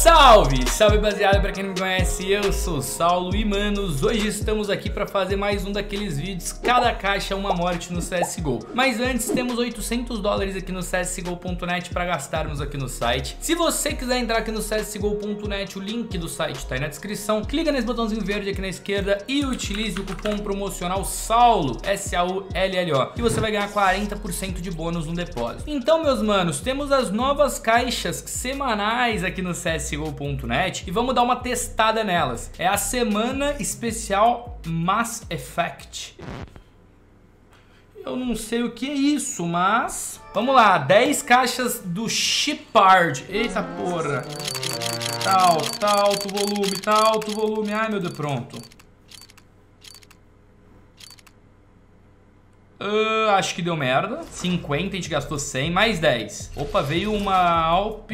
Salve! Salve baseado para quem não me conhece, eu sou o Saulo e manos, hoje estamos aqui para fazer mais um daqueles vídeos, cada caixa uma morte no CSGO. Mas antes temos 800 dólares aqui no CSGO.net para gastarmos aqui no site. Se você quiser entrar aqui no CSGO.net, o link do site está aí na descrição. Clica nesse botãozinho verde aqui na esquerda e utilize o cupom promocional SAULO, S-A-U-L-L-O, e você vai ganhar 40% de bônus no depósito. Então meus manos, temos as novas caixas semanais aqui no CSGO CSGO.net e vamos dar uma testada nelas. É a semana especial Mass Effect. Eu não sei o que é isso, mas... Vamos lá, 10 caixas do Shepard. Eita porra. Alto, tá alto volume, tá alto volume. Ai, meu Deus, pronto. Uh, acho que deu merda. 50, a gente gastou 100, mais 10. Opa, veio uma Alp...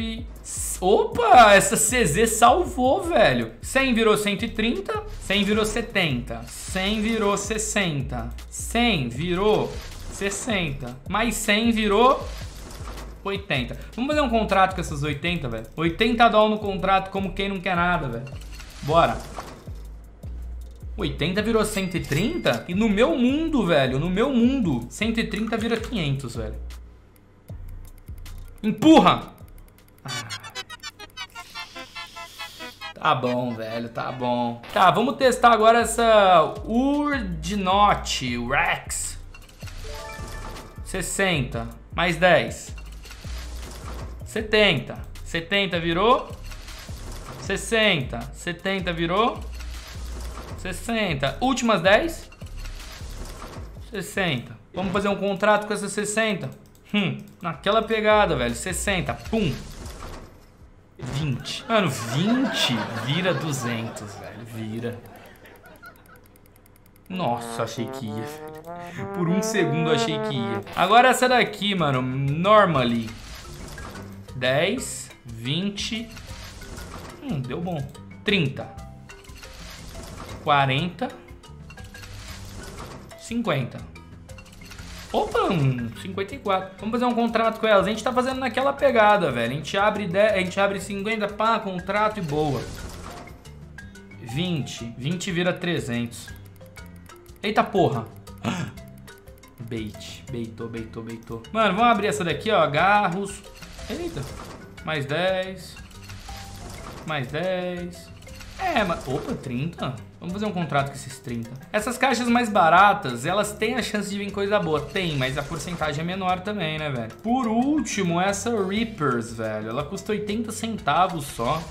Opa, essa CZ salvou, velho. 100 virou 130, 100 virou 70, 100 virou 60, 100 virou 60, mais 100 virou 80. Vamos fazer um contrato com essas 80, velho. 80 dólares no contrato como quem não quer nada, velho. Bora. 80 virou 130? E no meu mundo, velho, no meu mundo, 130 vira 500, velho. Empurra! Ah. Tá bom, velho, tá bom. Tá, vamos testar agora essa Urdnot Rex. 60, mais 10. 70. 70 virou. 60. 70 virou. 60. Últimas 10? 60. Vamos fazer um contrato com essas 60? Hum, naquela pegada, velho. 60. Pum. 20. Mano, 20 vira 200, velho. Vira. Nossa, achei que ia. Por um segundo achei que ia. Agora essa daqui, mano. Normally. 10, 20. Hum, deu bom. 30. 40, 50. Opa, 54. Vamos fazer um contrato com elas. A gente tá fazendo naquela pegada, velho. A gente abre, 10, a gente abre 50, pá, contrato e boa. 20. 20 vira 300. Eita porra. Bait. Beitou, beitou, beitou. Mano, vamos abrir essa daqui, ó. Garros. Eita. Mais 10. Mais 10. É, mas... Opa, 30? Vamos fazer um contrato com esses 30. Essas caixas mais baratas, elas têm a chance de vir coisa boa. Tem, mas a porcentagem é menor também, né, velho? Por último, essa Reapers, velho. Ela custa 80 centavos só.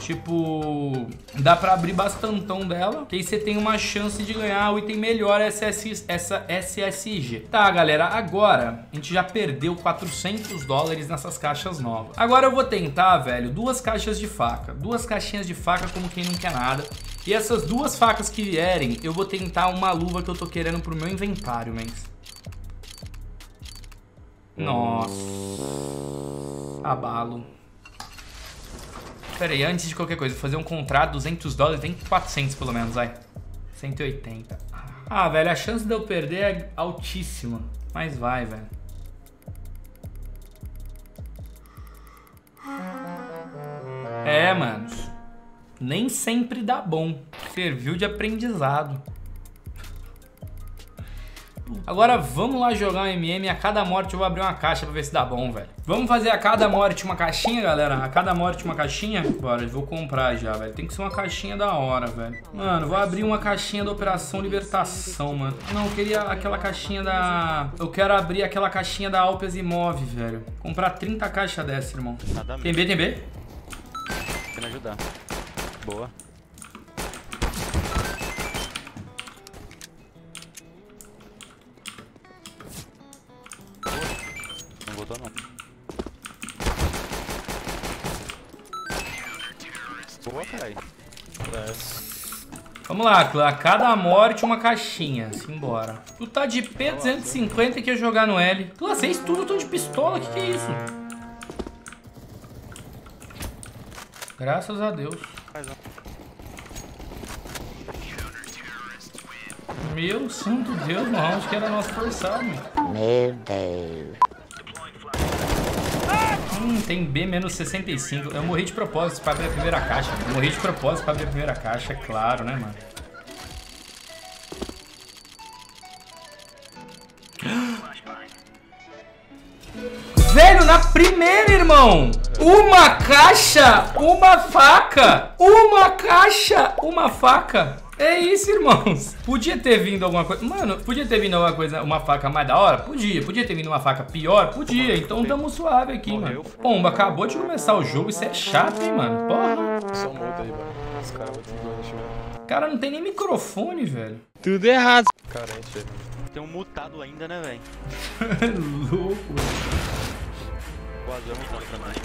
Tipo, dá pra abrir bastantão dela, que aí você tem uma chance de ganhar o item melhor SS, essa SSG. Tá, galera, agora a gente já perdeu 400 dólares nessas caixas novas. Agora eu vou tentar, velho, duas caixas de faca. Duas caixinhas de faca como quem não quer nada. E essas duas facas que vierem, eu vou tentar uma luva que eu tô querendo pro meu inventário, mens. Nossa. Abalo. Pera aí, antes de qualquer coisa, fazer um contrato, 200 dólares, tem 400 pelo menos, vai. 180. Ah, velho, a chance de eu perder é altíssima. Mas vai, velho. É, manos nem sempre dá bom. Serviu de aprendizado. Agora vamos lá jogar um MM. A cada morte eu vou abrir uma caixa pra ver se dá bom, velho. Vamos fazer a cada morte uma caixinha, galera? A cada morte uma caixinha? Bora, eu vou comprar já, velho. Tem que ser uma caixinha da hora, velho. Mano, vou abrir uma caixinha da Operação Libertação, mano. Não, eu queria aquela caixinha da... Eu quero abrir aquela caixinha da Alpes Imóvel, velho. Comprar 30 caixas dessa, irmão. Tem B, tem B? Quer me ajudar. Boa. Não botou não. Boa, caralho. Vamos lá, a cada morte uma caixinha. Simbora. Tu tá de P250 e quer jogar no L. Tu vocês tudo estão de pistola, o que, que é isso? Graças a Deus. Meu santo Deus, não, acho que era nosso forçado. Meu Deus. Hum, tem B menos 65. Eu morri de propósito pra abrir a primeira caixa. Eu morri de propósito pra abrir a primeira caixa, é claro, né, mano? Velho, na primeira, irmão! Uma caixa, uma faca! Uma caixa, uma faca! É isso, irmãos. Podia ter vindo alguma coisa. Mano, podia ter vindo alguma coisa, uma faca mais da hora? Podia. Podia ter vindo uma faca pior? Podia. Então tamo suave aqui, mano. Pomba, acabou de começar o jogo. Isso é chato, hein, mano? Porra. Só muda aí, mano. Os caras vão te. Cara, não tem nem microfone, velho. Tudo errado. Carente. Tem um mutado ainda, né, velho? Louco. O azul é mutado também.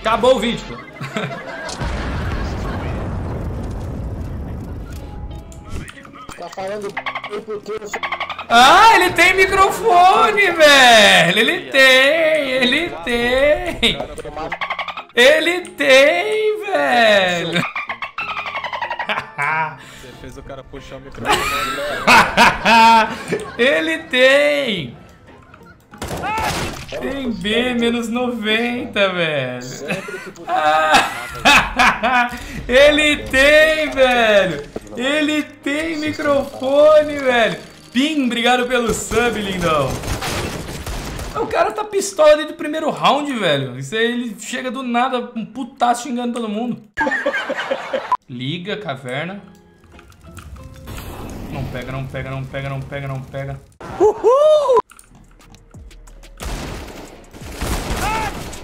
Acabou o vídeo. Tá falando porque eu sou Ah, ele tem microfone, velho. Ele tem, ele tem. Ele tem, velho. Você fez o cara puxar o microfone. ele tem. Tem B menos 90, velho. Ele tem, velho. Ele tem microfone, velho. Pim, obrigado pelo sub, lindão. O cara tá pistola desde o primeiro round, velho. Isso aí, ele chega do nada, um putaço xingando todo mundo. Liga, caverna. Não pega, não pega, não pega, não pega, não pega.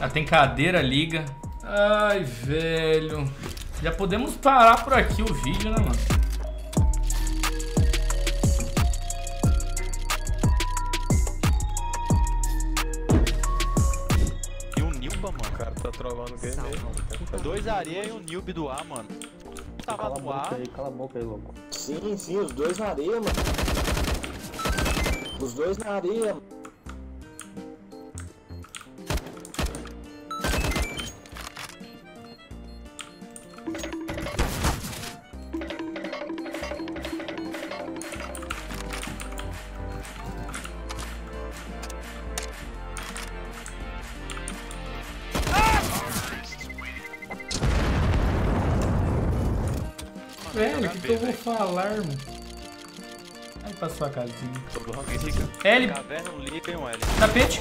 Ah, tem cadeira, liga. Ai, velho. Já podemos parar por aqui o vídeo, né, mano? Cara tá trolando o game aí, mano. Dois areia e um Nilb do A, mano. Tava Cala a no A. boca aí, cala a boca aí, louco. Sim, sim, os dois na areia, mano. Os dois na areia, mano. Velho, o que, que eu vou falar, mano? Aí pra sua casinha. L, Caverna, um liga e um L. tapete.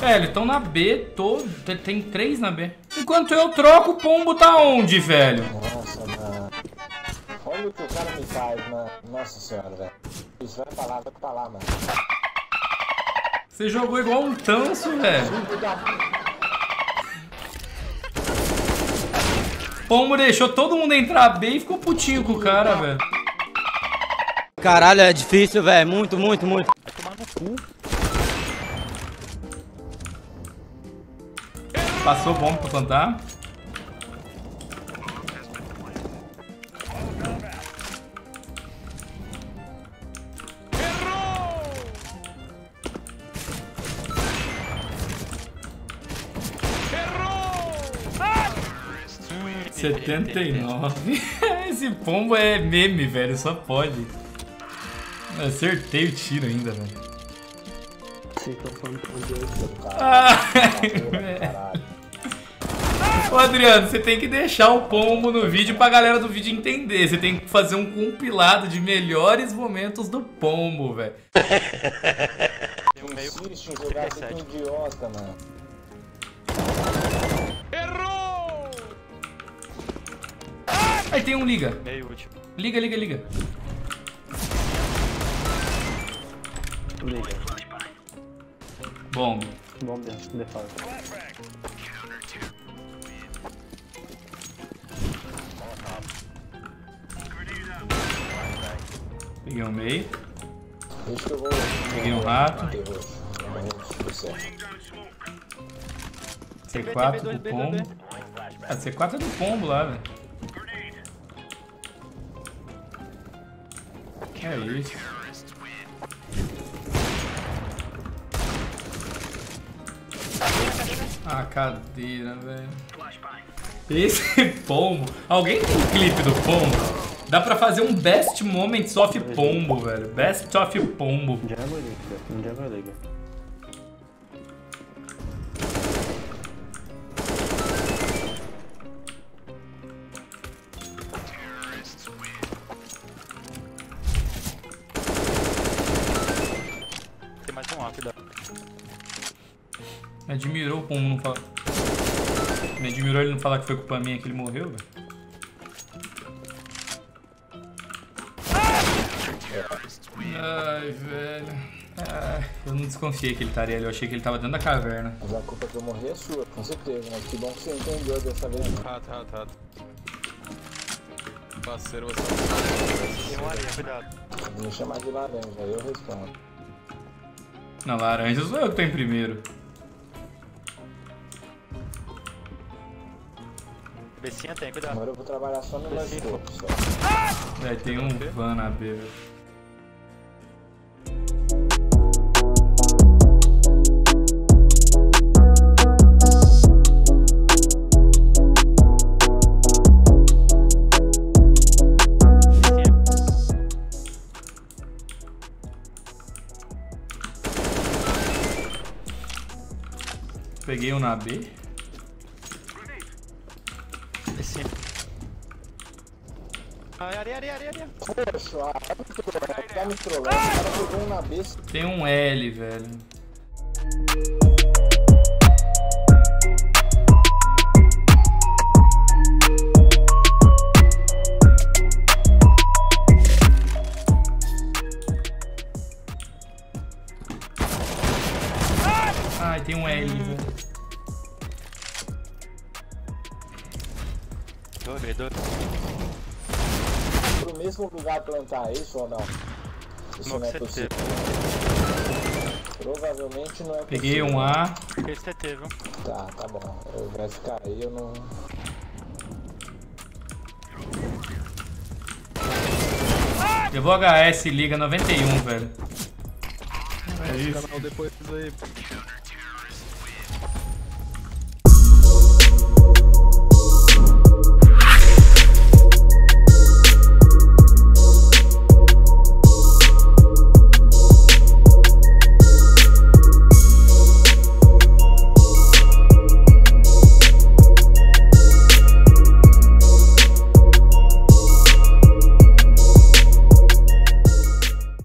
Velho, estão na B todo. Tem- Tem três na B. Enquanto eu troco, o pombo tá onde, velho? Nossa, mano. Olha o que o cara me faz, mano. Nossa senhora, velho. Isso vai pra lá, vai pra lá, mano. Você jogou igual um tanso, velho. Pombo deixou todo mundo entrar B e ficou putinho com o cara, velho. Caralho, é difícil, velho. Muito, muito, muito. Vai tomar no cu. Passou bom pra plantar. Setenta e nove. Esse pombo é meme, velho. Só pode. Eu acertei o tiro ainda, velho. Vocês estão falando com Deus. Caralho. Ô Adriano, você tem que deixar o pombo no vídeo pra galera do vídeo entender. Você tem que fazer um compilado de melhores momentos do pombo, velho. Tem um meio jogar aqui 37. com idiota, mano. Aí tem um liga. Meio último. Liga, liga, liga. Liga. Bom, Bom Deus, defasa. peguei um meio. Peguei um rato. Certo. C4 do pombo. Ah, C4 é do pombo lá, velho. É isso. A cadeira, velho. Esse pombo. Alguém tem clipe do pombo? Dá pra fazer um best moments of pombo, velho. Best of pombo. Diago liga. Um Diago liga. Não falar. Me admirou ele não falar que foi culpa minha que ele morreu, velho. Ai, velho. Ai, eu não desconfiei que ele estaria ali, eu achei que ele tava dentro da caverna. Mas a culpa que eu morri é sua, com certeza, mas que bom que você entendeu dessa vez. né? Rato, rato, rato. Parceiro, você Tem um areia, cuidado. Me chamar de laranja, aí eu respondo. Na laranja sou eu que tô em primeiro. Becinha tem, cuidado. Agora eu vou trabalhar só no corpo, só. Velho, tem um van na B. Peguei um na B. Ai, areia, areia, areia, areia. Poxa, ah, tá me trollando, o cara um na besta. Tem um L, velho. Ai, tem um L, velho. Dois dois. Mesmo lugar plantar, é isso ou não? Isso não é Smoke CT. possível. Provavelmente não é Peguei possível. um A. Peguei esse TT, viu? Tá, tá bom. Eu vai ficar aí, eu não. Eu vou HS Liga 91, velho. É isso. canal depois aí.